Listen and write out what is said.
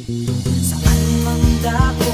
Sa man dako